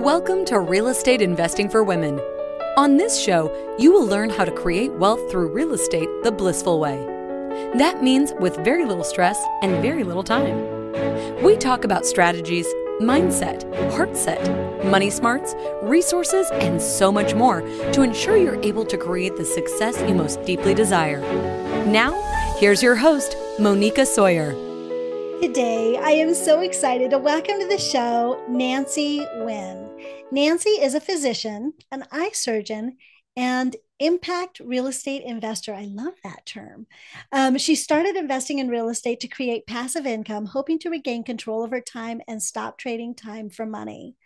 Welcome to Real Estate Investing for Women. On this show, you will learn how to create wealth through real estate the blissful way. That means with very little stress and very little time. We talk about strategies, mindset, heart set, money smarts, resources, and so much more to ensure you're able to create the success you most deeply desire. Now, here's your host, Moneeka Sawyer. Today, I am so excited to welcome to the show Nancy Huynh. Nancy is a physician, an eye surgeon, and impact real estate investor. I love that term. Um, she started investing in real estate to create passive income, hoping to regain control of her time and stop trading time for money.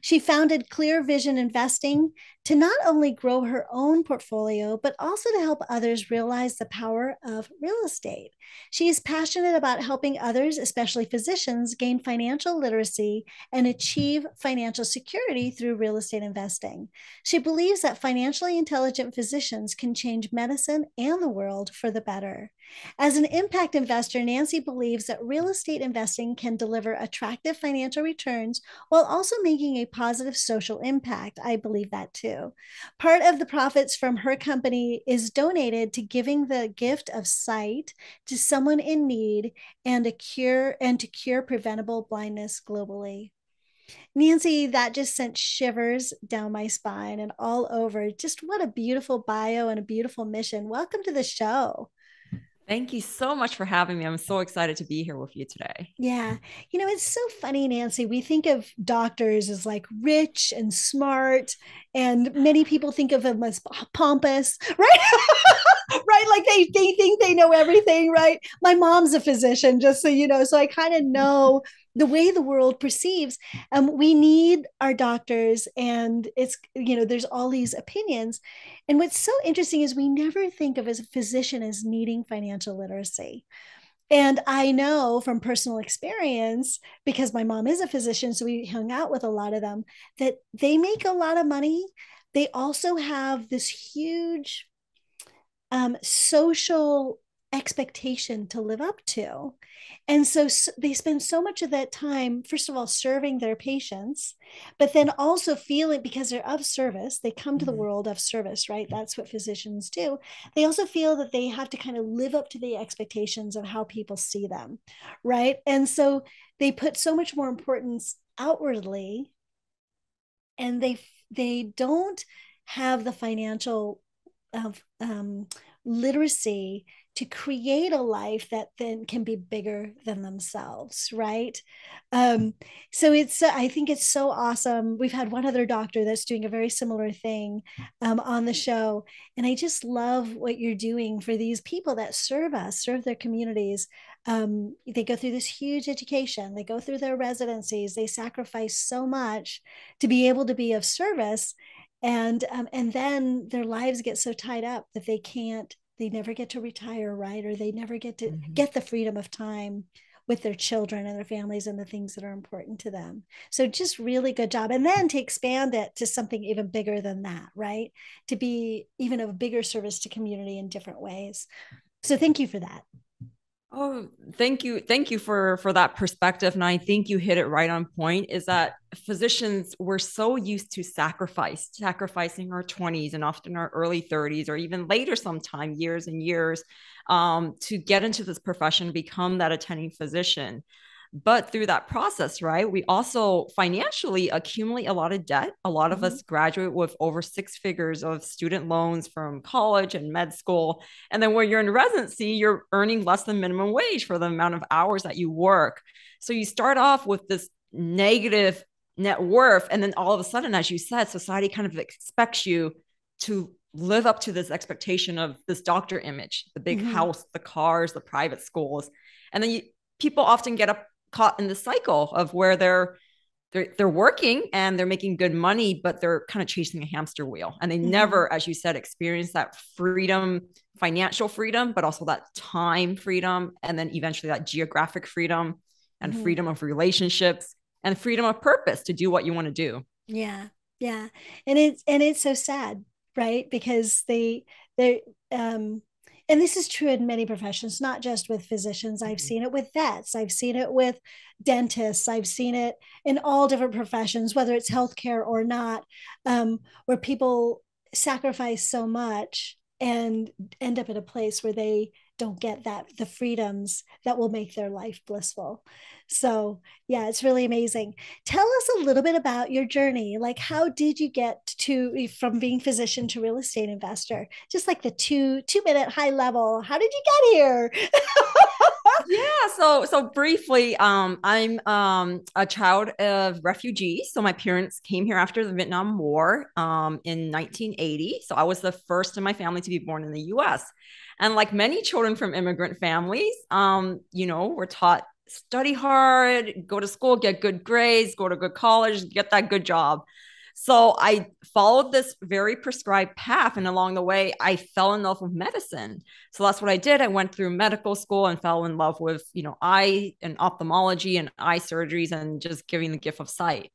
She founded Clear Vision Investing to not only grow her own portfolio, but also to help others realize the power of real estate. She is passionate about helping others, especially physicians, gain financial literacy and achieve financial security through real estate investing. She believes that financially intelligent physicians can change medicine and the world for the better. As an impact investor, Nancy believes that real estate investing can deliver attractive financial returns while also making a positive social impact. I believe that too. Part of the profits from her company is donated to giving the gift of sight to someone in need and a cure and to cure preventable blindness globally. Nancy, that just sent shivers down my spine and all over. Just what a beautiful bio and a beautiful mission. Welcome to the show. Thank you so much for having me. I'm so excited to be here with you today. Yeah. You know, it's so funny, Nancy. We think of doctors as like rich and smart, and many people think of them as pompous, right? right? Like they, they think they know everything, right? My mom's a physician, just so you know. So I kind of know the way the world perceives um, we need our doctors and it's you know there's all these opinions and what's so interesting is we never think of as a physician as needing financial literacy and I know from personal experience, because my mom is a physician, so we hung out with a lot of them, that they make a lot of money. They also have this huge um, social expectation to live up to. And so, so, they spend so much of that time, first of all, serving their patients, but then also feeling because they're of service, they come to the mm-hmm. world of service, right? That's what physicians do. They also feel that they have to kind of live up to the expectations of how people see them, right? And so they put so much more importance outwardly and they they don't have the financial of um, literacy to create a life that then can be bigger than themselves right? Um, so it's i think it's so awesome. We've had one other doctor that's doing a very similar thing um, on the show and i just love what you're doing for these people that serve us serve their communities. Um, they go through this huge education. They go through their residencies. They sacrifice so much to be able to be of service and um, and then their lives get so tied up that they can't they never get to retire right? Or they never get to mm-hmm. get the freedom of time with their children and their families and the things that are important to them. So just really good job. And then to expand it to something even bigger than that right? To be even a bigger service to community in different ways. So thank you for that Oh, thank you. Thank you for for that perspective. And I think you hit it right on point is that physicians were so used to sacrifice, sacrificing our 20s and often our early 30s or even later sometime years and years um, to get into this profession, become that attending physician. But through that process, right, we also financially accumulate a lot of debt. A lot mm-hmm. of us graduate with over six figures of student loans from college and med school. And then when you're in residency, you're earning less than minimum wage for the amount of hours that you work. So you start off with this negative net worth. And then all of a sudden, as you said, society kind of expects you to live up to this expectation of this doctor image, the big mm-hmm. house, the cars, the private schools. And then you, people often get up caught in the cycle of where they're they're they're working and they're making good money, but they're kind of chasing a hamster wheel. And they mm-hmm. never, as you said, experience that freedom, financial freedom, but also that time freedom, and then eventually that geographic freedom and mm-hmm. freedom of relationships and freedom of purpose to do what you want to do. Yeah. Yeah. And it's and it's so sad, right? Because they they um and this is true in many professions, not just with physicians. I've mm-hmm. seen it with vets, I've seen it with dentists, I've seen it in all different professions, whether it's healthcare or not, um, where people sacrifice so much and end up in a place where they don't get that the freedoms that will make their life blissful so yeah it's really amazing. Tell us a little bit about your journey. Like how did you get to from being physician to real estate investor? Just like the two two minute high level. How did you get here? Yeah so so briefly um i'm um a child of refugees. So my parents came here after the vietnam war um in 1980 so i was the first in my family to be born in the us and like many children from immigrant families, um, you know, we're taught study hard, go to school, get good grades, go to good college, get that good job. So I followed this very prescribed path. And along the way, I fell in love with medicine. So that's what I did. I went through medical school and fell in love with, you know, eye and ophthalmology and eye surgeries and just giving the gift of sight.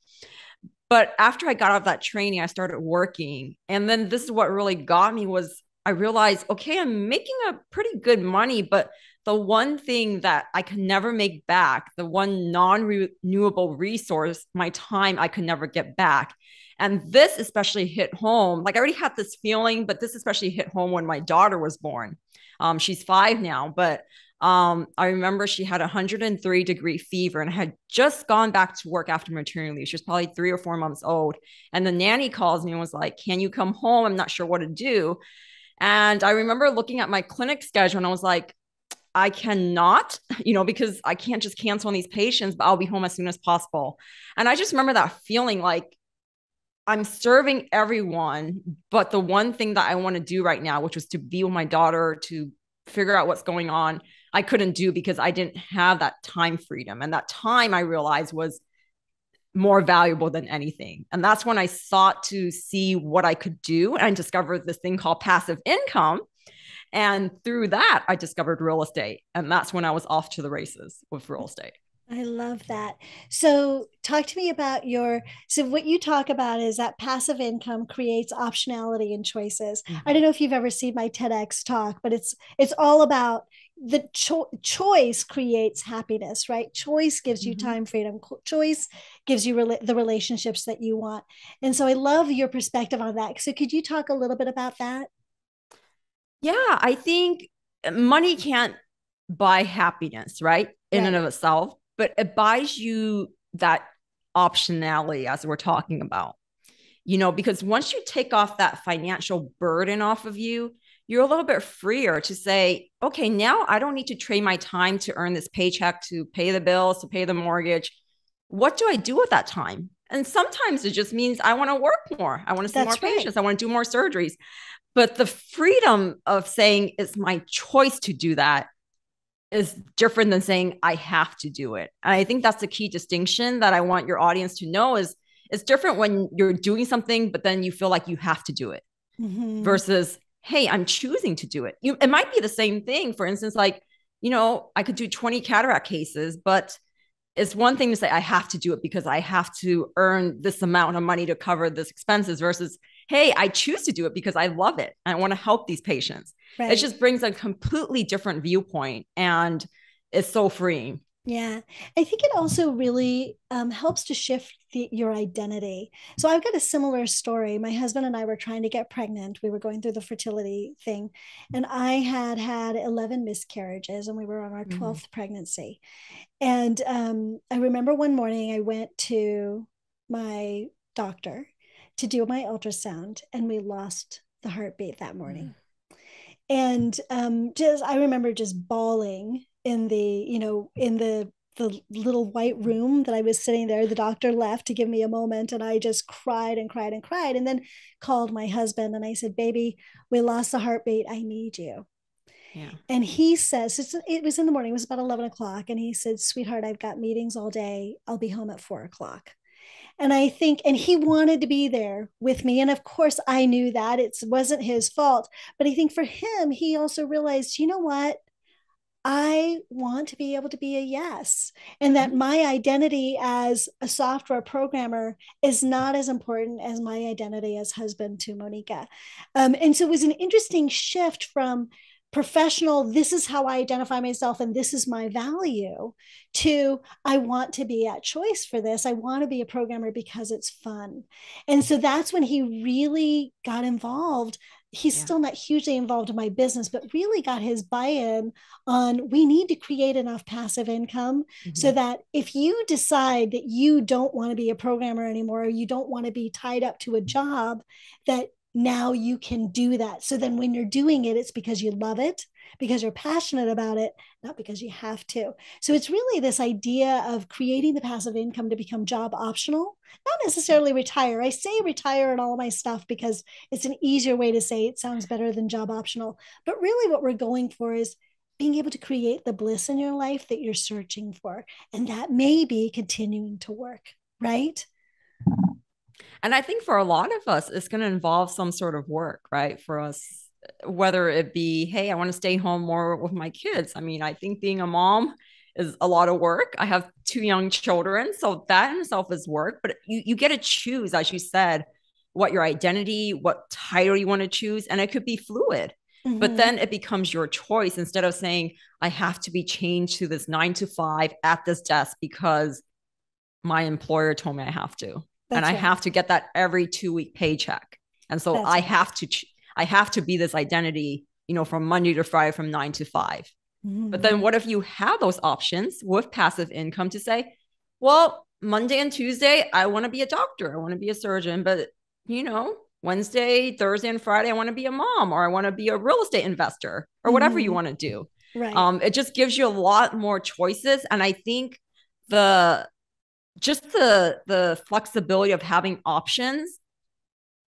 But after I got out of that training, I started working. And then this is what really got me was I realized, okay, I'm making a pretty good money, but the one thing that I could never make back, the one non renewable resource, my time, I could never get back. And this especially hit home. Like I already had this feeling, but this especially hit home when my daughter was born. Um, she's five now, but um, I remember she had a 103 degree fever and had just gone back to work after maternity leave. She was probably three or four months old. And the nanny calls me and was like, Can you come home? I'm not sure what to do. And I remember looking at my clinic schedule and I was like, I cannot, you know, because I can't just cancel on these patients, but I'll be home as soon as possible. And I just remember that feeling like I'm serving everyone, but the one thing that I want to do right now, which was to be with my daughter, to figure out what's going on, I couldn't do because I didn't have that time freedom. And that time I realized was more valuable than anything. And that's when I sought to see what I could do and discovered this thing called passive income. And through that, I discovered real estate. And that's when I was off to the races with real estate. I love that. So, talk to me about your. So, what you talk about is that passive income creates optionality and choices. Mm-hmm. I don't know if you've ever seen my TEDx talk, but it's it's all about the cho- choice creates happiness right choice gives you mm-hmm. time freedom choice gives you re- the relationships that you want and so i love your perspective on that so could you talk a little bit about that yeah i think uh, money can't buy happiness right in right. and of itself but it buys you that optionality as we're talking about you know because once you take off that financial burden off of you you're a little bit freer to say, okay, now I don't need to trade my time to earn this paycheck to pay the bills, to pay the mortgage. What do I do with that time? And sometimes it just means I want to work more. I want to see That's more right. patients. I want to do more surgeries. But the freedom of saying it's my choice to do that is different than saying I have to do it. And I think that's the key distinction that I want your audience to know is it's different when you're doing something, but then you feel like you have to do it mm-hmm. versus hey, I'm choosing to do it. You, it might be the same thing. For instance, like, you know, I could do 20 cataract cases, but it's one thing to say I have to do it because I have to earn this amount of money to cover this expenses versus, hey, I choose to do it because I love it. I want to help these patients. Right. It just brings a completely different viewpoint and it's so freeing. Yeah, I think it also really um, helps to shift the, your identity. So I've got a similar story. My husband and I were trying to get pregnant. We were going through the fertility thing, and I had had 11 miscarriages, and we were on our 12th mm. pregnancy. And um, I remember one morning I went to my doctor to do my ultrasound, and we lost the heartbeat that morning. Mm. And um, just I remember just bawling in the you know in the the little white room that I was sitting there. The doctor left to give me a moment, and I just cried and cried and cried, and then called my husband and I said, "Baby, we lost the heartbeat. I need you." Yeah. And he says, it was in the morning, it was about 11 o'clock. And he said, Sweetheart, I've got meetings all day. I'll be home at four o'clock. And I think, and he wanted to be there with me. And of course, I knew that it wasn't his fault. But I think for him, he also realized, you know what? I want to be able to be a yes, and that mm-hmm. my identity as a software programmer is not as important as my identity as husband to Moneeka. Um, and so it was an interesting shift from professional, this is how I identify myself and this is my value, to I want to be at choice for this. I want to be a programmer because it's fun. And so that's when he really got involved he's yeah. still not hugely involved in my business, but really got his buy in on we need to create enough passive income mm-hmm. so that if you decide that you don't want to be a programmer anymore, or you don't want to be tied up to a job, that now you can do that. So then when you're doing it, it's because you love it because you're passionate about it, not because you have to. So it's really this idea of creating the passive income to become job optional, not necessarily retire. I say retire and all my stuff because it's an easier way to say it sounds better than job optional. But really, what we're going for is being able to create the bliss in your life that you're searching for. And that may be continuing to work, right? And I think for a lot of us, it's going to involve some sort of work, right? For us whether it be, hey, I want to stay home more with my kids. I mean, I think being a mom is a lot of work. I have two young children, so that in itself is work, but you, you get to choose, as you said, what your identity, what title you want to choose, and it could be fluid. Mm-hmm. But then it becomes your choice instead of saying, I have to be changed to this nine to five at this desk because my employer told me I have to. That's and I right. have to get that every two week paycheck. And so That's I right. have to ch- I have to be this identity, you know, from Monday to Friday from nine to 5 mm-hmm. But then what if you have those options with passive income to say, well, Monday and Tuesday, I want to be a doctor, I want to be a surgeon, but you know, Wednesday, Thursday, and Friday, I want to be a mom or I want to be a real estate investor or whatever mm-hmm. you want to do. Right. Um, it just gives you a lot more choices. And I think the just the the flexibility of having options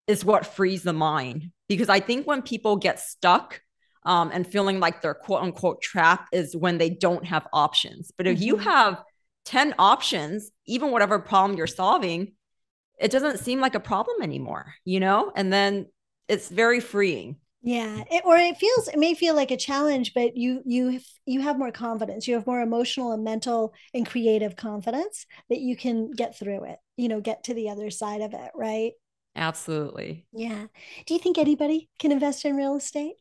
is what frees the mind because I think when people get stuck um, and feeling like they're quote unquote trapped is when they don't have options. But if mm-hmm. you have 10 options, even whatever problem you're solving, it doesn't seem like a problem anymore, you know? And then it's very freeing. Yeah, it, or it feels it may feel like a challenge, but you you you have more confidence. You have more emotional and mental and creative confidence that you can get through it. You know, get to the other side of it, right? Absolutely. Yeah. Do you think anybody can invest in real estate?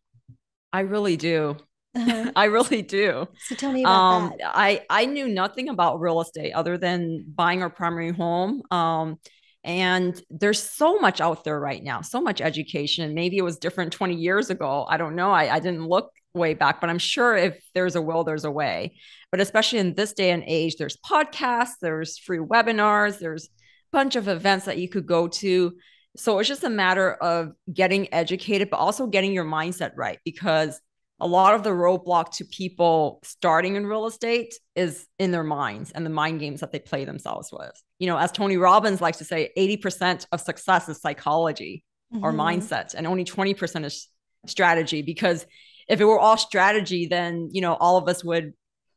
I really do. Uh-huh. I really do. So tell me about um, that. I I knew nothing about real estate other than buying our primary home. Um, and there's so much out there right now, so much education. Maybe it was different 20 years ago. I don't know. I, I didn't look way back, but I'm sure if there's a will, there's a way. But especially in this day and age, there's podcasts, there's free webinars, there's a bunch of events that you could go to. So it's just a matter of getting educated, but also getting your mindset right because a lot of the roadblock to people starting in real estate is in their minds and the mind games that they play themselves with. You know, as Tony Robbins likes to say, 80% of success is psychology mm-hmm. or mindset, and only 20% is strategy. Because if it were all strategy, then, you know, all of us would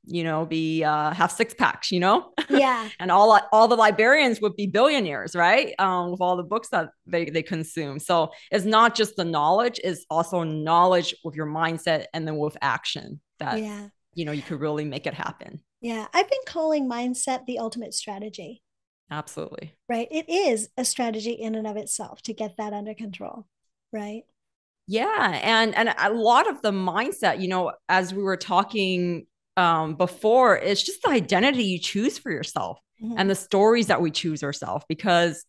you know, be uh, have six packs, you know, yeah, and all all the librarians would be billionaires, right? Um, with all the books that they they consume. So it's not just the knowledge; it's also knowledge with your mindset and then with action that yeah. you know you could really make it happen. Yeah, I've been calling mindset the ultimate strategy. Absolutely. Right. It is a strategy in and of itself to get that under control. Right. Yeah. And and a lot of the mindset, you know, as we were talking um, before, it's just the identity you choose for yourself mm-hmm. and the stories that we choose ourselves. Because,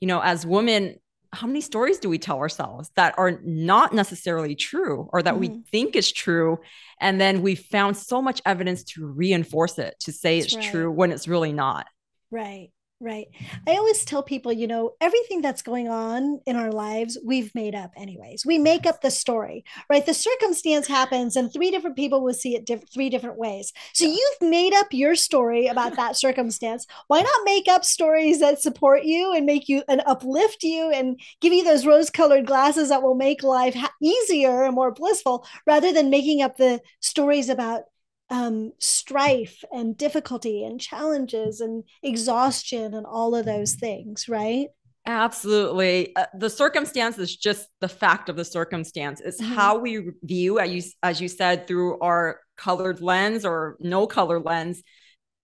you know, as women, how many stories do we tell ourselves that are not necessarily true or that mm-hmm. we think is true? And then we found so much evidence to reinforce it, to say That's it's right. true when it's really not. Right. Right. I always tell people, you know, everything that's going on in our lives, we've made up anyways. We make up the story, right? The circumstance happens and three different people will see it diff- three different ways. So you've made up your story about that circumstance. Why not make up stories that support you and make you and uplift you and give you those rose colored glasses that will make life ha- easier and more blissful rather than making up the stories about um, strife and difficulty and challenges and exhaustion and all of those things, right? Absolutely. Uh, the circumstance is just the fact of the circumstance. It's mm-hmm. how we view, as you, as you said, through our colored lens or no color lens,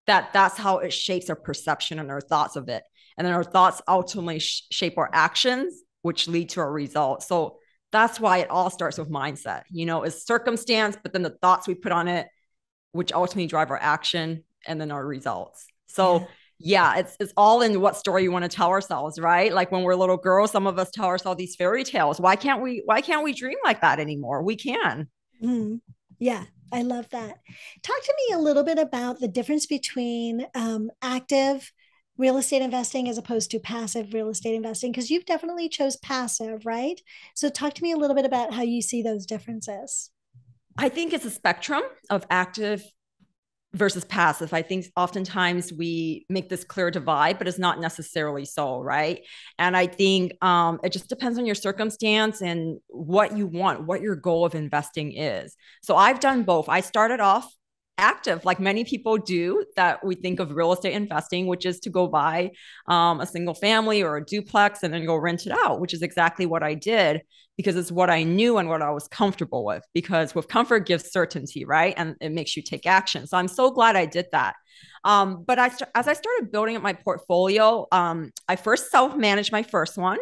that that's how it shapes our perception and our thoughts of it. And then our thoughts ultimately sh- shape our actions, which lead to our results. So that's why it all starts with mindset. You know, is circumstance, but then the thoughts we put on it, which ultimately drive our action and then our results. So yeah yeah, it's it's all in what story you want to tell ourselves, right? Like when we're little girls, some of us tell ourselves these fairy tales. Why can't we why can't we dream like that anymore? We can. Mm-hmm. Yeah, I love that. Talk to me a little bit about the difference between um, active real estate investing as opposed to passive real estate investing because you've definitely chose passive, right? So talk to me a little bit about how you see those differences. I think it's a spectrum of active versus passive. I think oftentimes we make this clear divide, but it's not necessarily so, right? And I think um, it just depends on your circumstance and what you want, what your goal of investing is. So I've done both. I started off active like many people do that we think of real estate investing which is to go buy um, a single family or a duplex and then go rent it out which is exactly what i did because it's what I knew and what I was comfortable with. Because with comfort gives certainty, right? And it makes you take action. So I'm so glad I did that. Um, but I, as I started building up my portfolio, um, I first self managed my first one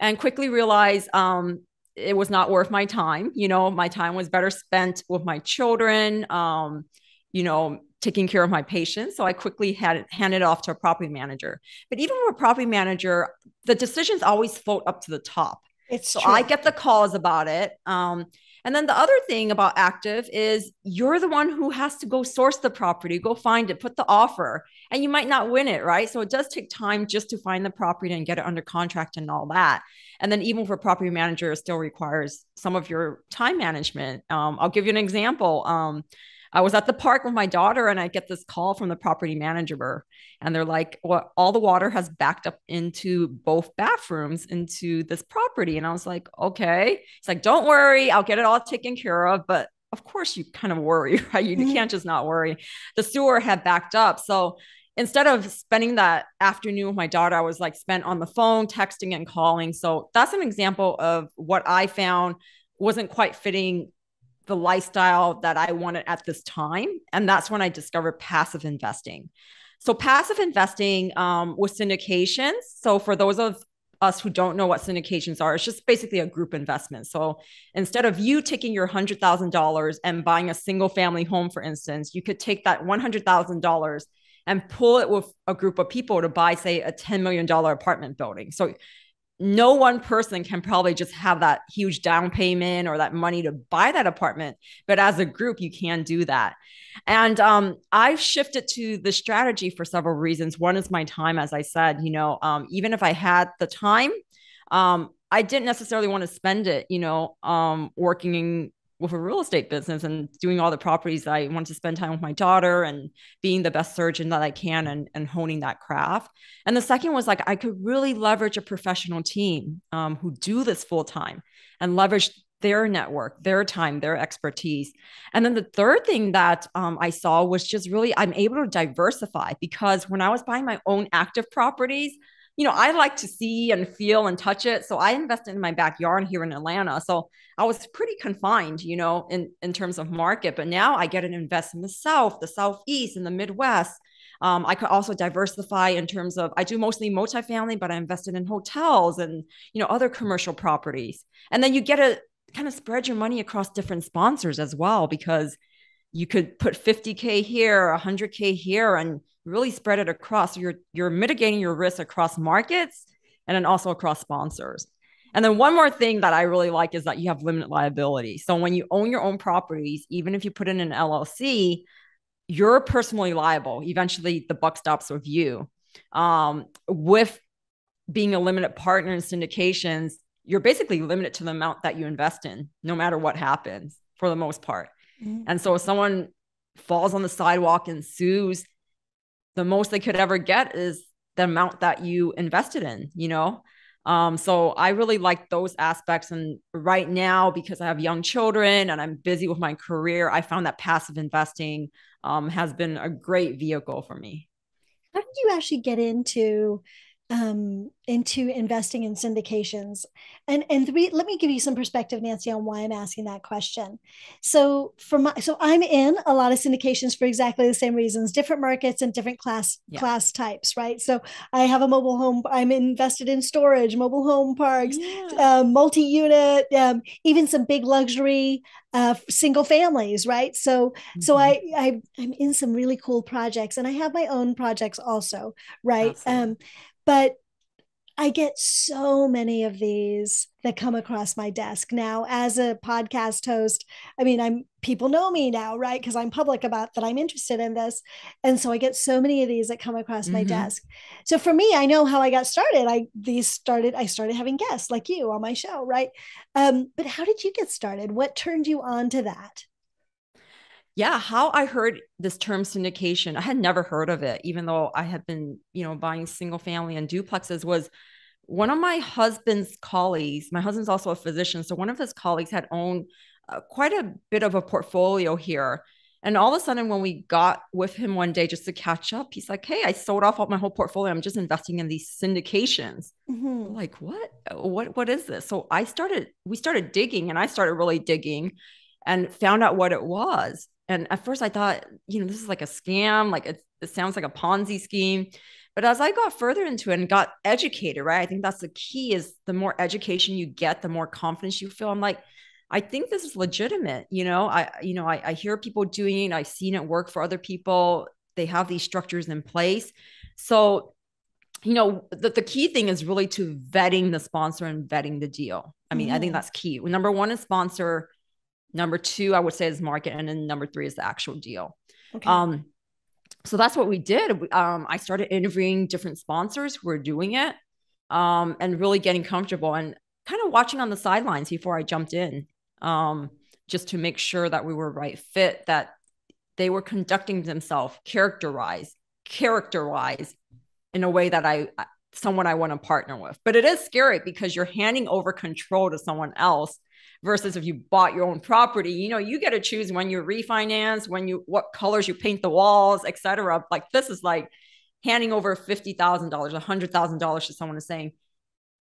and quickly realized um, it was not worth my time. You know, my time was better spent with my children, um, you know, taking care of my patients. So I quickly had it handed off to a property manager. But even with a property manager, the decisions always float up to the top. It's so true. I get the calls about it. Um, and then the other thing about active is you're the one who has to go source the property, go find it, put the offer, and you might not win it, right? So it does take time just to find the property and get it under contract and all that. And then even for property manager, it still requires some of your time management. Um, I'll give you an example. Um, I was at the park with my daughter and I get this call from the property manager and they're like, well, all the water has backed up into both bathrooms into this property. And I was like, okay. It's like, don't worry, I'll get it all taken care of. But of course you kind of worry, right? You mm-hmm. can't just not worry. The sewer had backed up. So instead of spending that afternoon with my daughter, I was like spent on the phone, texting and calling. So that's an example of what I found wasn't quite fitting the lifestyle that I wanted at this time. And that's when I discovered passive investing. So, passive investing um, with syndications. So, for those of us who don't know what syndications are, it's just basically a group investment. So, instead of you taking your $100,000 and buying a single family home, for instance, you could take that $100,000 and pull it with a group of people to buy, say, a $10 million apartment building. So, no one person can probably just have that huge down payment or that money to buy that apartment but as a group you can do that. And um, i've shifted to the strategy for several reasons. One is my time as i said you know um, even if i had the time um, i didn't necessarily want to spend it you know um, working with a real estate business and doing all the properties I want to spend time with my daughter and being the best surgeon that I can and, and honing that craft. And the second was like I could really leverage a professional team um, who do this full time and leverage their network, their time, their expertise. And then the third thing that um, I saw was just really I'm able to diversify because when I was buying my own active properties, you know, I like to see and feel and touch it. So I invested in my backyard here in Atlanta. So I was pretty confined, you know, in, in terms of market. But now I get an invest in the South, the Southeast, and the Midwest. Um, I could also diversify in terms of I do mostly multifamily, but I invested in hotels and you know other commercial properties. And then you get to kind of spread your money across different sponsors as well because you could put 50k here 100k here and really spread it across. You're you're mitigating your risk across markets and then also across sponsors. And then one more thing that i really like is that you have limited liability. So when you own your own properties even if you put in an llc you're personally liable. Eventually the buck stops with you. Um, with being a limited partner in syndications you're basically limited to the amount that you invest in no matter what happens for the most part And so if someone falls on the sidewalk and sues, the most they could ever get is the amount that you invested in, you know? Um, so I really like those aspects. And right now, because I have young children and I'm busy with my career, I found that passive investing um, has been a great vehicle for me. How did you actually get into um, into investing in syndications. And and three, let me give you some perspective, Nancy, on why I'm asking that question. So for my so I'm in a lot of syndications for exactly the same reasons, different markets and different class yeah. class types, right? So I have a mobile home. I'm invested in storage, mobile home parks, yeah. uh, multi-unit, um, even some big luxury uh, single families, right? So mm-hmm. so I, I I'm in some really cool projects, and I have my own projects also, right? Awesome. Um, but I get so many of these that come across my desk now as a podcast host. I mean, I'm people know me now, right? Because I'm public about that I'm interested in this. And so I get so many of these that come across mm-hmm. my desk. So for me, I know how I got started. I these started, I started having guests like you on my show, right? Um, but how did you get started? What turned you on to that? Yeah, how I heard this term syndication, I had never heard of it, even though I had been, you know, buying single family and duplexes was one of my husband's colleagues. My husband's also a physician. So one of his colleagues had owned uh, quite a bit of a portfolio here. And all of a sudden, when we got with him one day just to catch up, he's like, Hey, I sold off all my whole portfolio. I'm just investing in these syndications. Mm-hmm. Like, what? What what is this? So I started, we started digging and I started really digging and found out what it was. And at first I thought, you know, this is like a scam, like it, it sounds like a Ponzi scheme. But as I got further into it and got educated, right? I think that's the key is the more education you get, the more confidence you feel. I'm like, I think this is legitimate. You know, I, you know, I, I hear people doing it. I've seen it work for other people. They have these structures in place. So, you know, the, the key thing is really to vetting the sponsor and vetting the deal. I mean, mm-hmm. I think mm-hmm. that's key. Number one is sponsor Number two, I would say is market. And then number three is the actual deal. Okay. Um, so that's what we did. Um, I started interviewing different sponsors who were doing it um, and really getting comfortable and kind of watching on the sidelines before I jumped in um, just to make sure that we were right fit, that they were conducting themselves characterized, character wise in a way that I, someone I want to partner with. But it is scary because you're handing over control to someone else versus if you bought your own property you know you get to choose when you refinance when you what colors you paint the walls etc like this is like handing over $50000 $100000 to someone and saying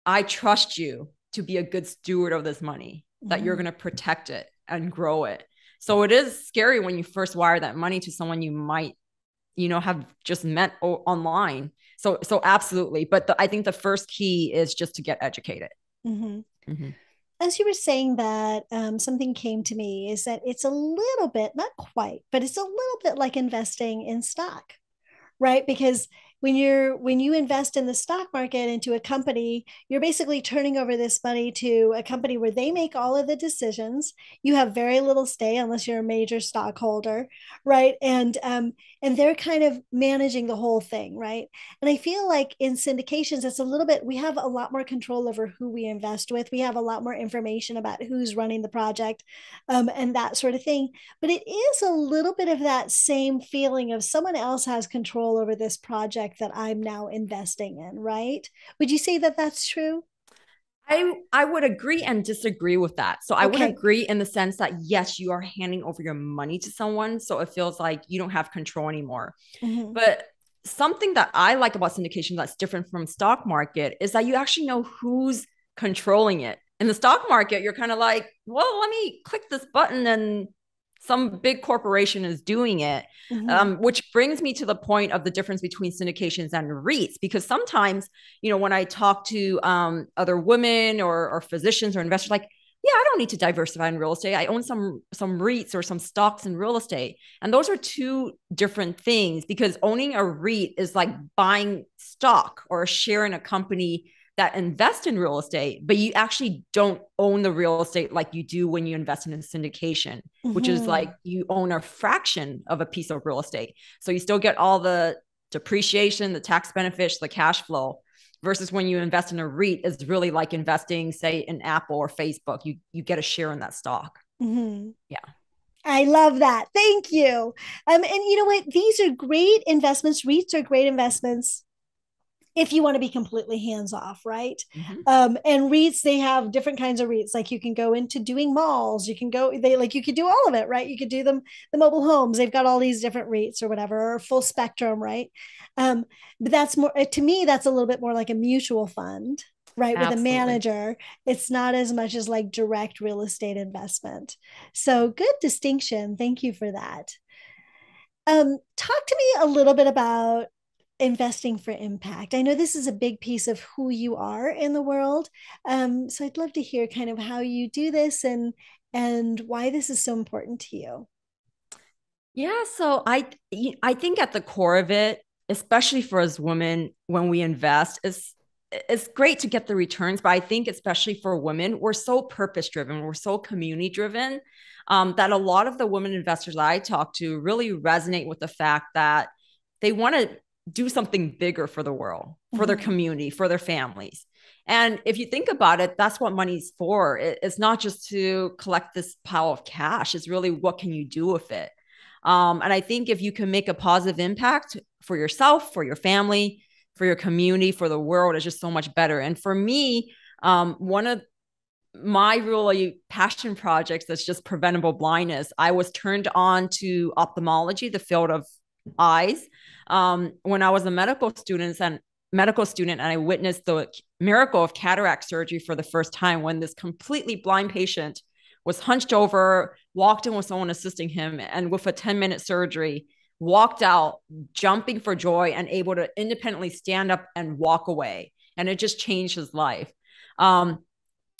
i trust you to be a good steward of this money that mm-hmm. you're going to protect it and grow it. So it is scary when you first wire that money to someone you might you know have just met o- online. So so absolutely. But the, i think the first key is just to get educated. Mm-hmm. Mm-hmm as you were saying that, um, something came to me is that it's a little bit, not quite, but it's a little bit like investing in stock, right? Because when you're when you invest in the stock market into a company you're basically turning over this money to a company where they make all of the decisions. You have very little stay unless you're a major stockholder right? And um and they're kind of managing the whole thing right? And i feel like in syndications it's a little bit we have a lot more control over who we invest with. We have a lot more information about who's running the project um, and that sort of thing. But it is a little bit of that same feeling of someone else has control over this project that I'm now investing in, right? Would you say that that's true? I I would agree and disagree with that. So I okay. would agree in the sense that yes, you are handing over your money to someone, so it feels like you don't have control anymore. Mm-hmm. But something that I like about syndication that's different from stock market is that you actually know who's controlling it. In the stock market, you're kind of like, well, let me click this button and some big corporation is doing it mm-hmm. um, which brings me to the point of the difference between syndications and reits because sometimes you know when i talk to um, other women or, or physicians or investors like yeah i don't need to diversify in real estate i own some some reits or some stocks in real estate and those are two different things because owning a reit is like buying stock or a share in a company that invest in real estate, but you actually don't own the real estate like you do when you invest in a syndication, mm-hmm. which is like mm-hmm. you own a fraction of a piece of real estate. So you still get all the depreciation, the tax benefits, the cash flow. Versus when you invest in a REIT, is really like investing, say, in Apple or Facebook. You you get a share in that stock. Mm-hmm. Yeah. I love that. Thank you. Um, and you know what? These are great investments. REITs are great investments if you want to be completely hands off, right? Mm-hmm. Um, and REITs, they have different kinds of REITs. Like you can go into doing malls, you can go, they like you could do all of it, right? You could do them, the mobile homes, they've got all these different REITs or whatever, or full spectrum, right? Um, but that's more to me, that's a little bit more like a mutual fund, right? Absolutely. With a manager. It's not as much as like direct real estate investment. So good distinction. Thank you for that. Um, talk to me a little bit about investing for impact. I know this is a big piece of who you are in the world. Um, so I'd love to hear kind of how you do this and and why this is so important to you. Yeah, so I I think at the core of it, especially for us women, when we invest, is it's great to get the returns, but I think especially for women, we're so purpose driven, we're so community driven um, that a lot of the women investors that I talk to really resonate with the fact that they want to do something bigger for the world, for mm-hmm. their community, for their families. And if you think about it, that's what money's for. it's not just to collect this pile of cash. It's really what can you do with it. Um, and I think if you can make a positive impact for yourself, for your family, for your community, for the world, it's just so much better. And for me, um, one of my really passion projects that's just preventable blindness. I was turned on to ophthalmology, the field of eyes, um, when I was a medical student and medical student, and I witnessed the miracle of cataract surgery for the first time when this completely blind patient was hunched over, walked in with someone assisting him, and with a 10 minute surgery, walked out jumping for joy and able to independently stand up and walk away. And it just changed his life. Um,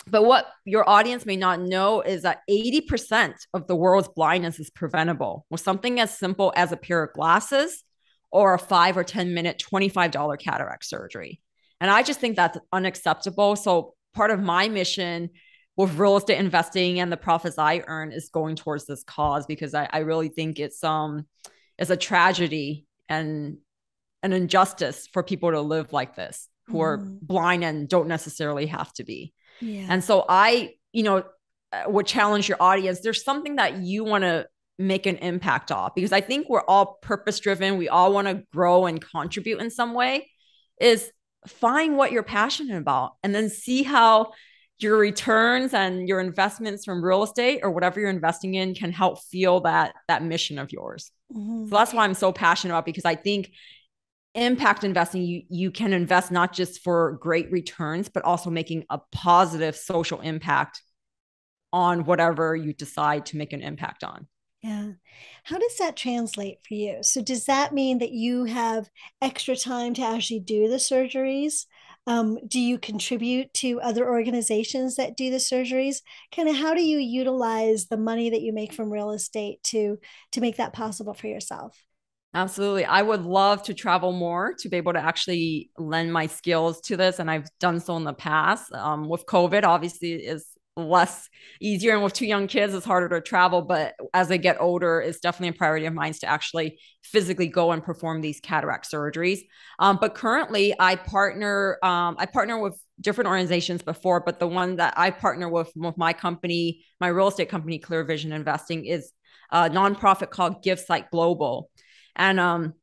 but what your audience may not know is that 80% of the world's blindness is preventable with something as simple as a pair of glasses or a five or 10 minute $25 cataract surgery. And I just think that's unacceptable. So, part of my mission with real estate investing and the profits I earn is going towards this cause because I, I really think it's um it's a tragedy and an injustice for people to live like this who mm. are blind and don't necessarily have to be. Yeah. And so I, you know, uh, would challenge your audience. There's something that you want to make an impact off because I think we're all purpose driven. We all want to grow and contribute in some way. Is find what you're passionate about and then see how your returns and your investments from real estate or whatever you're investing in can help feel that that mission of yours. Mm-hmm. So that's why I'm so passionate about because I think impact investing you you can invest not just for great returns but also making a positive social impact on whatever you decide to make an impact on. Yeah. How does that translate for you? So does that mean that you have extra time to actually do the surgeries? Um, do you contribute to other organizations that do the surgeries? Kind of how do you utilize the money that you make from real estate to to make that possible for yourself Absolutely. I would love to travel more to be able to actually lend my skills to this. And I've done so in the past. Um, with COVID, obviously, is less easier. And with two young kids, it's harder to travel. But as I get older, it's definitely a priority of mine to actually physically go and perform these cataract surgeries. Um, but currently, I partner. Um, I partner with different organizations before, but the one that I partner with with my company, my real estate company, Clear Vision Investing, is a nonprofit called Give Sight Global. And um,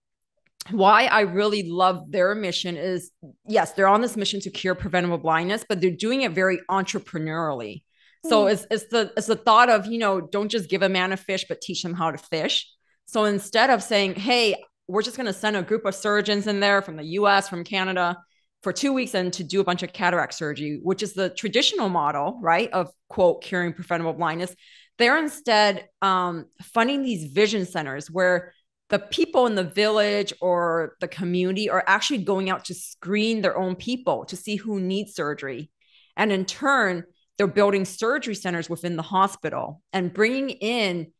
why I really love their mission is yes, they're on this mission to cure preventable blindness, but they're doing it very entrepreneurially. So mm. it's, it's the it's the thought of you know don't just give a man a fish, but teach them how to fish. So instead of saying, hey, we're just going to send a group of surgeons in there from the U.S. from Canada for two weeks and to do a bunch of cataract surgery, which is the traditional model, right, of quote curing preventable blindness. They're instead um, funding these vision centers where the people in the village or the community are actually going out to screen their own people to see who needs surgery. And in turn, they're building surgery centers within the hospital and bringing in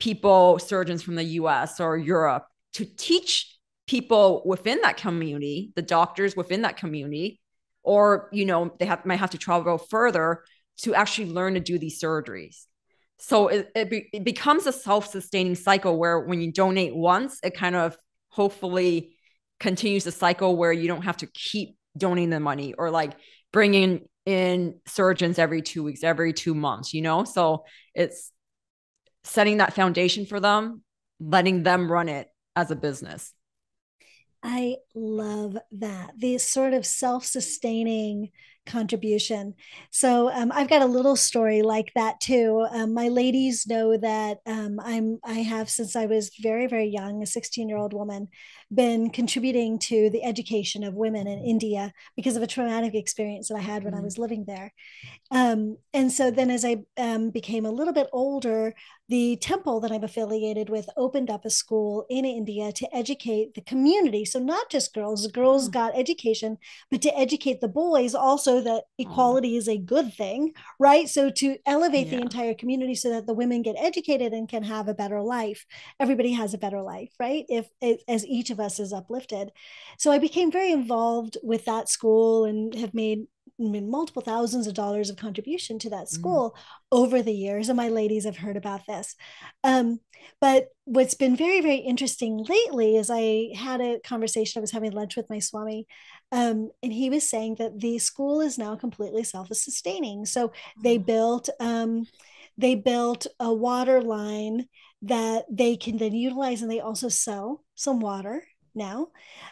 people, surgeons from the US or Europe, to teach people within that community, the doctors within that community, or you know, they have, might have to travel further to actually learn to do these surgeries. So it, it, be, it becomes a self sustaining cycle where when you donate once, it kind of hopefully continues the cycle where you don't have to keep donating the money or like bringing in surgeons every two weeks, every two months, you know? So it's setting that foundation for them, letting them run it as a business. I love that. The sort of self sustaining contribution. So um, I've got a little story like that too. Um, my ladies know that um, I'm I have since I was very very young, a 16 year old woman, been contributing to the education of women in India because of a traumatic experience that I had when mm. I was living there. Um, and so then as I um, became a little bit older, the temple that I'm affiliated with opened up a school in India to educate the community. So not just girls, girls mm. got education, but to educate the boys also that equality is a good thing, right? So to elevate yeah. the entire community so that the women get educated and can have a better life. Everybody has a better life, right? If as each of us is uplifted. So I became very involved with that school and have made multiple thousands of dollars of contribution to that mm. school mm. over the years and my ladies have heard about this um, but what's been very very interesting lately is i had a conversation i was having lunch with my swami um, and he was saying that the school is now completely self-sustaining so they built um, they built a water line that they can then utilize and they also sell some water now.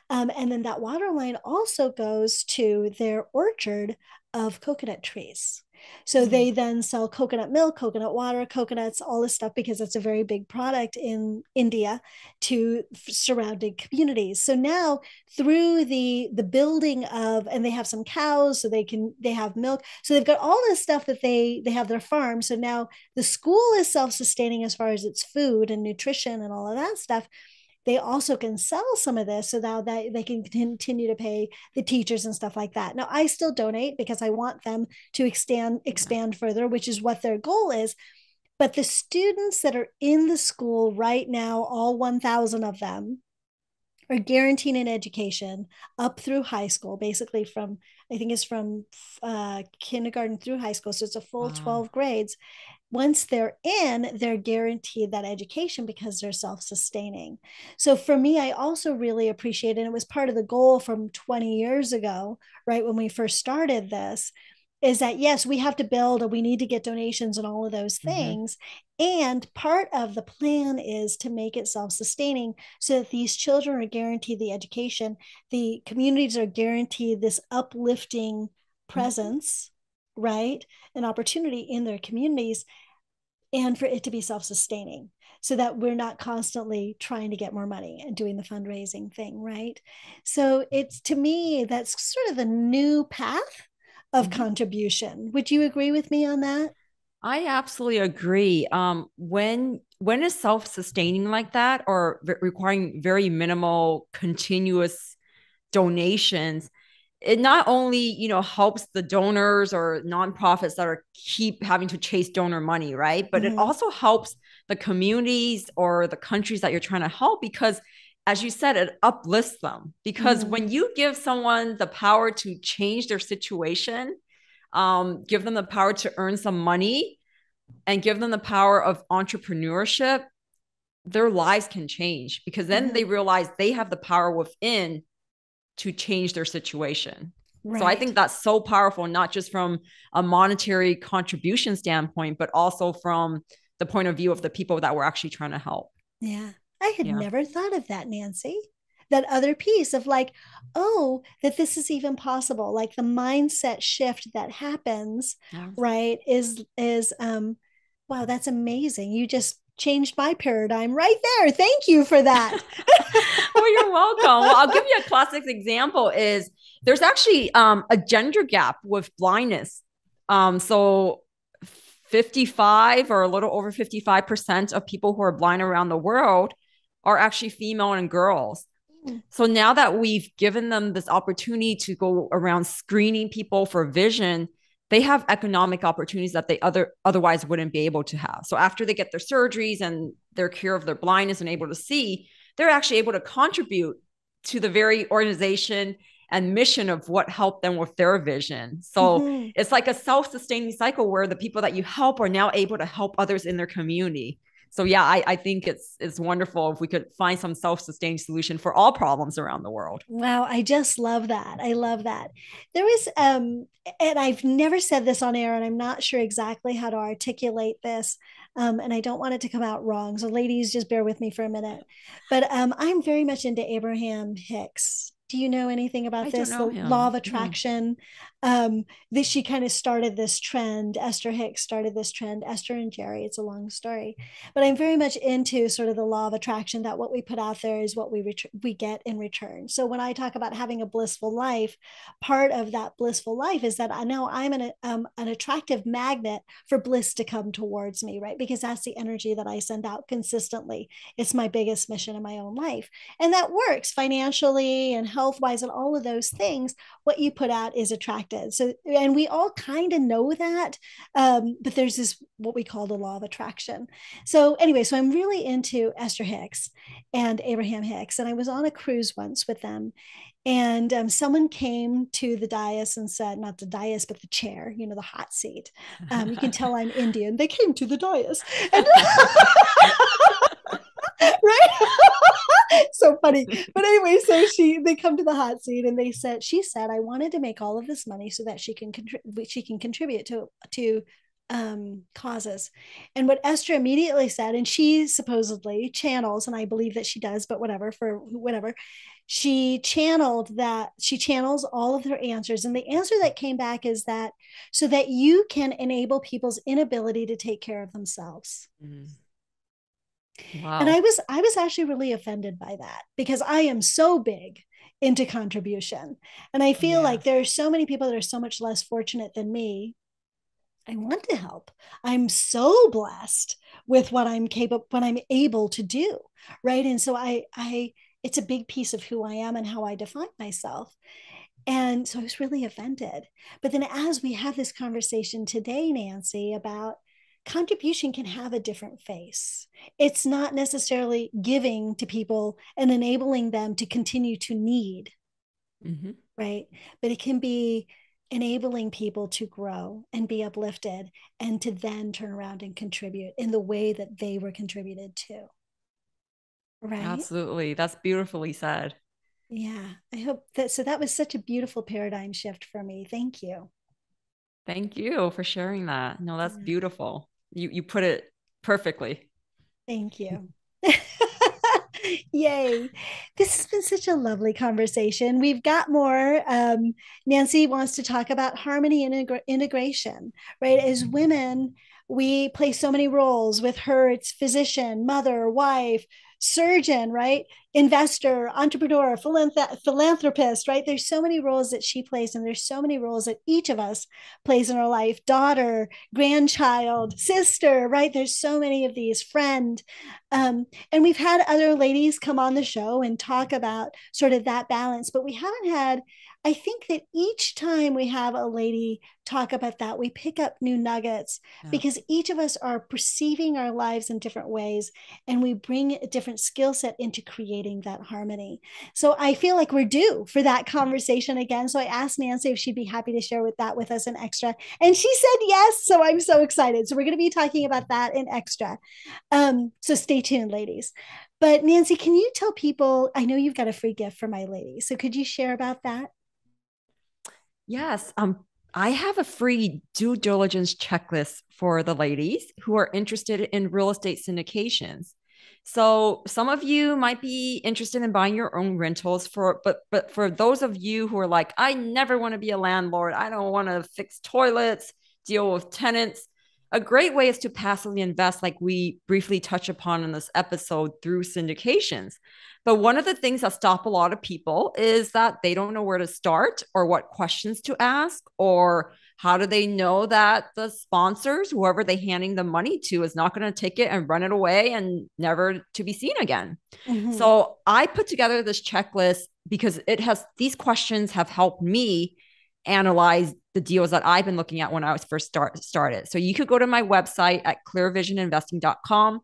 Um, and then that water line also goes to their orchard of coconut trees. So mm-hmm. they then sell coconut milk, coconut water, coconuts, all this stuff because it's a very big product in India to surrounding communities. So now through the the building of and they have some cows so they can they have milk. So they've got all this stuff that they they have their farm. So now the school is self-sustaining as far as its food and nutrition and all of that stuff they also can sell some of this so that they can continue to pay the teachers and stuff like that. Now, I still donate because I want them to expand expand further, which is what their goal is. But the students that are in the school right now, all 1,000 of them, are guaranteeing an education up through high school, basically from I think it's from uh, kindergarten through high school. So it's a full wow. 12 grades once they're in, they're guaranteed that education because they're self sustaining. So for me, I also really appreciate, and it was part of the goal from 20 years ago, right, when we first started this, is that yes, we have to build and we need to get donations and all of those mm-hmm. things. Mm-hmm. And part of the plan is to make it self sustaining so that these children are guaranteed the education, the communities are guaranteed this uplifting mm-hmm. presence right? An opportunity in their communities and for it to be self-sustaining so that we're not constantly trying to get more money and doing the fundraising thing right? So it's to me that's sort of the new path of mm-hmm. contribution. Would you agree with me on that? I absolutely agree. Um, when when is self-sustaining like that or requiring very minimal continuous donations it not only you know helps the donors or nonprofits that are keep having to chase donor money right but mm-hmm. it also helps the communities or the countries that you're trying to help because as you said it uplifts them because mm-hmm. when you give someone the power to change their situation um, give them the power to earn some money and give them the power of entrepreneurship their lives can change because then mm-hmm. they realize they have the power within to change their situation. Right. So I think that's so powerful, not just from a monetary contribution standpoint, but also from the point of view of the people that we're actually trying to help. Yeah. I had yeah. never thought of that, Nancy. That other piece of like, oh, that this is even possible. Like the mindset shift that happens, yeah. right? Is is um wow, that's amazing. You just changed my paradigm right there. Thank you for that. well, you're welcome. Well, I'll give you a classic example is there's actually um, a gender gap with blindness. Um, so 55 or a little over 55% of people who are blind around the world are actually female and girls. Hmm. So now that we've given them this opportunity to go around screening people for vision, they have economic opportunities that they other otherwise wouldn't be able to have. So after they get their surgeries and their cure of their blindness and able to see, they're actually able to contribute to the very organization and mission of what helped them with their vision. So mm-hmm. it's like a self-sustaining cycle where the people that you help are now able to help others in their community. So yeah, I, I think it's it's wonderful if we could find some self-sustained solution for all problems around the world. Wow, I just love that. I love that. There was um and I've never said this on air and I'm not sure exactly how to articulate this. Um, and I don't want it to come out wrong. So ladies, just bear with me for a minute. But um, I'm very much into Abraham Hicks do you know anything about I this the him. law of attraction. Um this she kind of started this trend esther hicks started this trend esther and jerry it's a long story. But i'm very much into sort of the law of attraction that what we put out there is what we ret- we get in return. So when i talk about having a blissful life part of that blissful life is that i know i'm an um, an attractive magnet for bliss to come towards me right? Because that's the energy that i send out consistently. It's my biggest mission in my own life. And that works financially and health wise and all of those things. What you put out is attracted so and we all kind of know that um, but there's this what we call the law of attraction. So anyway so i'm really into esther hicks and abraham hicks and i was on a cruise once with them and um, someone came to the dais and said not the dais but the chair you know the hot seat. Um, you can tell i'm indian. They came to the dais. and so funny but anyway so she they come to the hot seat and they said she said i wanted to make all of this money so that she can contribute she can contribute to to um, causes. And what Esther immediately said, and she supposedly channels, and I believe that she does, but whatever, for whatever, she channeled that, she channels all of her answers. And the answer that came back is that so that you can enable people's inability to take care of themselves. Mm-hmm. Wow. And I was I was actually really offended by that because I am so big into contribution. And I feel yeah. like there are so many people that are so much less fortunate than me. I want to help. I'm so blessed with what I'm capable what I'm able to do, right? And so I I it's a big piece of who I am and how I define myself. And so I was really offended. But then as we have this conversation today, Nancy, about contribution can have a different face. It's not necessarily giving to people and enabling them to continue to need, mm-hmm. right? But it can be enabling people to grow and be uplifted and to then turn around and contribute in the way that they were contributed to. Right. Absolutely. That's beautifully said. Yeah. I hope that so that was such a beautiful paradigm shift for me. Thank you. Thank you for sharing that. No, that's beautiful you you put it perfectly. Thank you. Yay. This has been such a lovely conversation. We've got more. Um, Nancy wants to talk about harmony and integra- integration, right? As women, we play so many roles with her, it's physician, mother, wife, surgeon, right? Investor, entrepreneur, philanthrop- philanthropist, right? There's so many roles that she plays, and there's so many roles that each of us plays in our life daughter, grandchild, sister, right? There's so many of these, friend. Um, and we've had other ladies come on the show and talk about sort of that balance, but we haven't had I think that each time we have a lady talk about that, we pick up new nuggets yeah. because each of us are perceiving our lives in different ways and we bring a different skill set into creating that harmony. So I feel like we're due for that conversation again. So I asked Nancy if she'd be happy to share with that with us in extra. And she said yes. So I'm so excited. So we're going to be talking about that in extra. Um, so stay tuned, ladies. But Nancy, can you tell people? I know you've got a free gift for my ladies. So could you share about that? Yes. Um, I have a free due diligence checklist for the ladies who are interested in real estate syndications. So some of you might be interested in buying your own rentals for but but for those of you who are like I never want to be a landlord, I don't want to fix toilets, deal with tenants, a great way is to passively invest like we briefly touch upon in this episode through syndications. But one of the things that stop a lot of people is that they don't know where to start or what questions to ask or how do they know that the sponsors, whoever they handing the money to, is not going to take it and run it away and never to be seen again? Mm-hmm. So I put together this checklist because it has these questions have helped me analyze the deals that I've been looking at when I was first start, started. So you could go to my website at clearvisioninvesting.com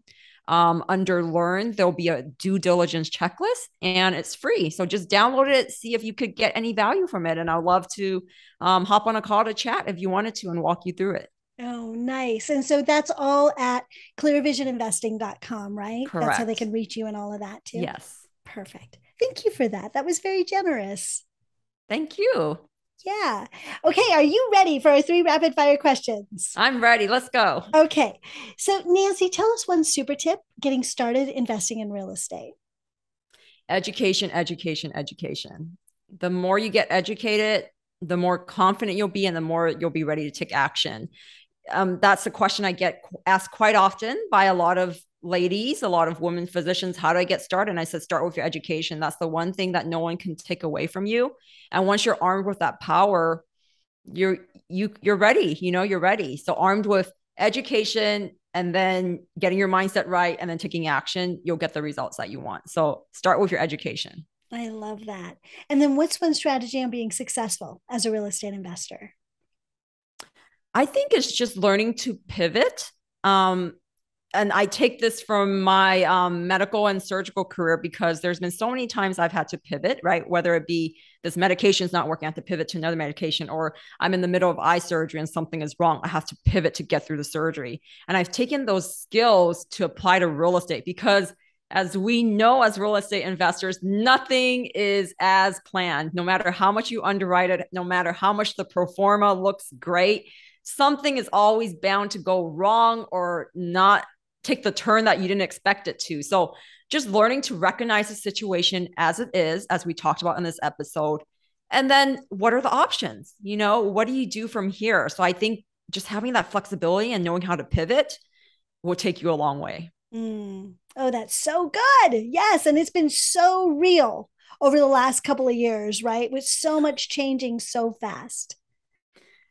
um, under learn there'll be a due diligence checklist and it's free so just download it see if you could get any value from it and i'd love to um, hop on a call to chat if you wanted to and walk you through it Oh, nice. And so that's all at clearvisioninvesting.com, right? Correct. That's how they can reach you and all of that too. Yes. Perfect. Thank you for that. That was very generous. Thank you. Yeah. Okay. Are you ready for our three rapid fire questions? I'm ready. Let's go. Okay. So, Nancy, tell us one super tip getting started investing in real estate. Education, education, education. The more you get educated, the more confident you'll be and the more you'll be ready to take action. Um, that's a question I get asked quite often by a lot of ladies, a lot of women physicians, how do I get started? And I said, start with your education. That's the one thing that no one can take away from you. And once you're armed with that power, you're you you're ready. You know, you're ready. So armed with education and then getting your mindset right and then taking action, you'll get the results that you want. So start with your education. I love that. And then what's one strategy on being successful as a real estate investor? I think it's just learning to pivot. Um, and I take this from my um, medical and surgical career because there's been so many times I've had to pivot, right? Whether it be this medication is not working, I have to pivot to another medication, or I'm in the middle of eye surgery and something is wrong, I have to pivot to get through the surgery. And I've taken those skills to apply to real estate because, as we know, as real estate investors, nothing is as planned. No matter how much you underwrite it, no matter how much the pro forma looks great, something is always bound to go wrong or not take the turn that you didn't expect it to. So just learning to recognize the situation as it is, as we talked about in this episode. And then what are the options? You know, what do you do from here? So I think just having that flexibility and knowing how to pivot will take you a long way. Mm. Oh, that's so good. Yes. And it's been so real over the last couple of years, right? With so much changing so fast.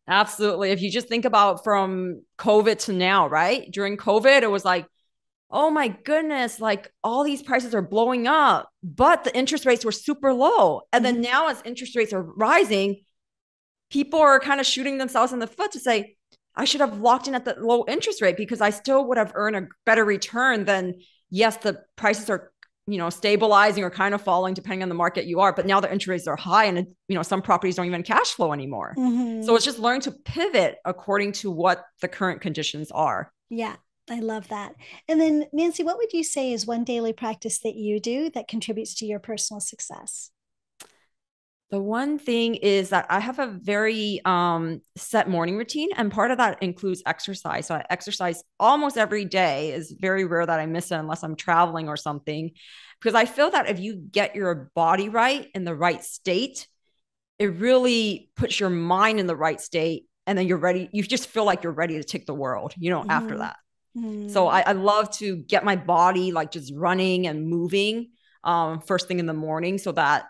Absolutely. If you just think about from COVID to now, right? During COVID, it was like, oh my goodness, like all these prices are blowing up, but the interest rates were super low. And then mm-hmm. now, as interest rates are rising, people are kind of shooting themselves in the foot to say, I should have locked in at the low interest rate because I still would have earned a better return than, yes, the prices are you know stabilizing or kind of falling depending on the market you are but now the interest rates are high and you know some properties don't even cash flow anymore mm-hmm. so it's just learning to pivot according to what the current conditions are yeah I love that. And then, Nancy, what would you say is one daily practice that you do that contributes to your personal success? The one thing is that I have a very um, set morning routine, and part of that includes exercise. So I exercise almost every day. It's very rare that I miss it unless I'm traveling or something, because I feel that if you get your body right in the right state, it really puts your mind in the right state, and then you're ready. You just feel like you're ready to take the world. You know, mm. after that. Mm. So I, I love to get my body like just running and moving um, first thing in the morning, so that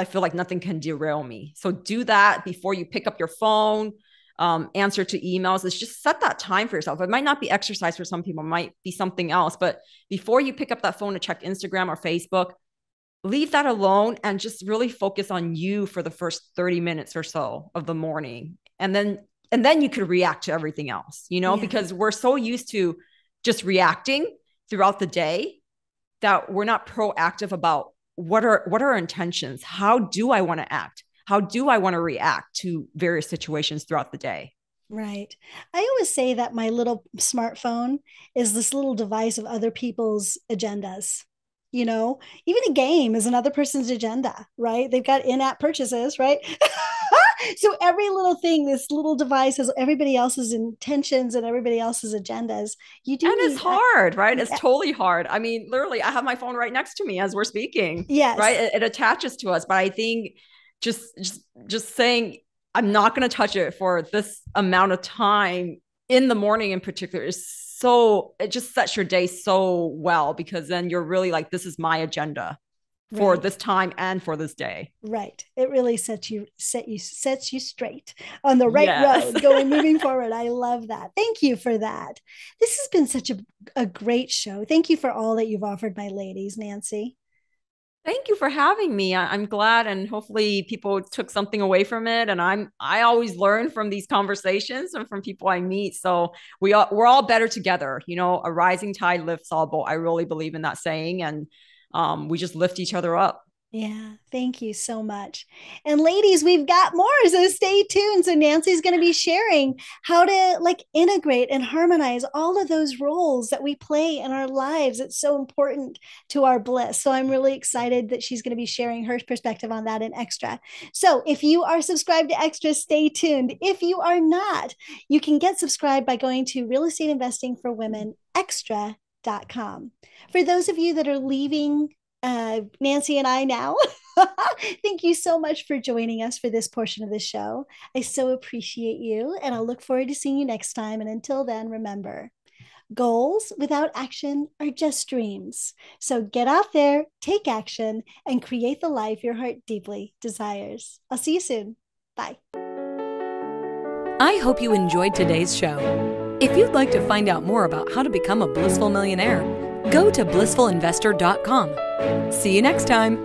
I feel like nothing can derail me. So do that before you pick up your phone, um, answer to emails. It's just set that time for yourself. It might not be exercise for some people, it might be something else. But before you pick up that phone to check Instagram or Facebook, leave that alone and just really focus on you for the first 30 minutes or so of the morning. And then and then you could react to everything else, you know, yeah. because we're so used to just reacting throughout the day that we're not proactive about what are what are intentions? How do i want to act? How do i want to react to various situations throughout the day? Right. I always say that my little smartphone is this little device of other people's agendas. You know even a game is another person's agenda right? They've got in-app purchases right so every little thing this little device has everybody else's intentions and everybody else's agendas. You do and it's hard right? It's totally hard. I mean literally i have my phone right next to me as we're speaking yes. right? It, it attaches to us but i think just just just saying i'm not going to touch it for this amount of time in the morning in particular is so it just sets your day so well because then you're really like this is my agenda for right. this time and for this day right it really sets you set you sets you straight on the right yes. road going moving forward i love that thank you for that this has been such a, a great show thank you for all that you've offered my ladies nancy Thank you for having me. I'm glad and hopefully people took something away from it and I'm I always learn from these conversations and from people I meet. So we are we're all better together. You know, a rising tide lifts all boat. I really believe in that saying and um, we just lift each other up. Yeah, thank you so much. And ladies, we've got more, so stay tuned. So Nancy's going to be sharing how to like integrate and harmonize all of those roles that we play in our lives. It's so important to our bliss. So I'm really excited that she's going to be sharing her perspective on that in Extra. So if you are subscribed to Extra, stay tuned. If you are not, you can get subscribed by going to Real Estate Investing for Women Extra.com. For those of you that are leaving uh, Nancy and I now. Thank you so much for joining us for this portion of the show. I so appreciate you, and I'll look forward to seeing you next time. And until then, remember goals without action are just dreams. So get out there, take action, and create the life your heart deeply desires. I'll see you soon. Bye. I hope you enjoyed today's show. If you'd like to find out more about how to become a blissful millionaire, go to blissfulinvestor.com. See you next time.